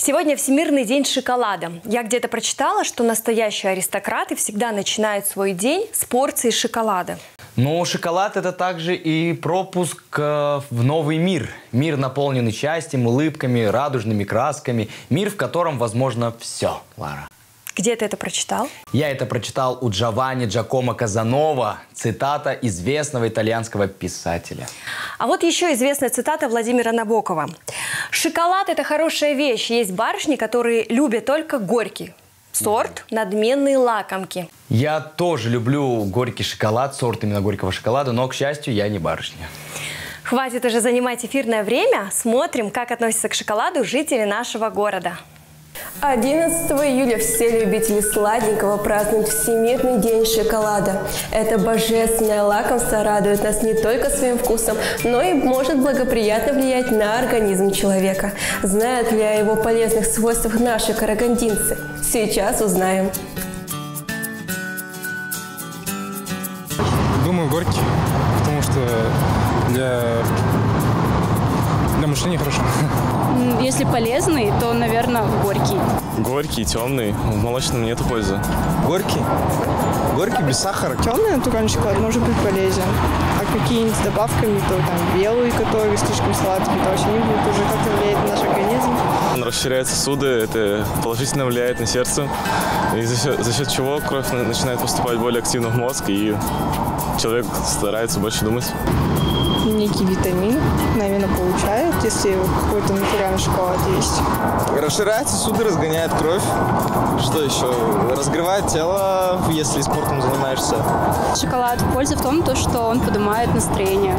Сегодня Всемирный день шоколада. Я где-то прочитала, что настоящие аристократы всегда начинают свой день с порции шоколада. Но шоколад это также и пропуск э, в новый мир. Мир, наполненный счастьем, улыбками, радужными красками. Мир, в котором возможно все, Лара. Где ты это прочитал? Я это прочитал у Джованни Джакомо Казанова. Цитата известного итальянского писателя. А вот еще известная цитата Владимира Набокова. «Шоколад – это хорошая вещь. Есть барышни, которые любят только горький. Сорт – надменные лакомки». Я тоже люблю горький шоколад, сорт именно горького шоколада, но, к счастью, я не барышня. Хватит уже занимать эфирное время. Смотрим, как относятся к шоколаду жители нашего города. 11 июля все любители сладенького празднуют Всемирный день шоколада. Это божественное лакомство радует нас не только своим вкусом, но и может благоприятно влиять на организм человека. Знают ли о его полезных свойствах наши карагандинцы? Сейчас узнаем. Думаю, горький, потому что для, для мышления хорошо. М, Если полезный, то, наверное, горький. Горький, темный. В молочном нету пользы. Горький. Горький без сахара. Темный натуральный шоколад может быть полезен. А какие-нибудь с добавками, то там белый, который слишком сладкий, то вообще не будет уже как-то влиять на наш организм. Он расширяет сосуды, это положительно влияет на сердце. И за счет, за счет чего кровь на- начинает поступать более активно в мозг, и человек старается больше думать. Некий витамин, наверное, получает, если какой-то натуральный шоколад есть. Расширяет сосуды, разгоняет кровь. Что еще? Разгревает тело, если спортом занимаешься. Шоколад польза в том, то, что он поднимает настроение.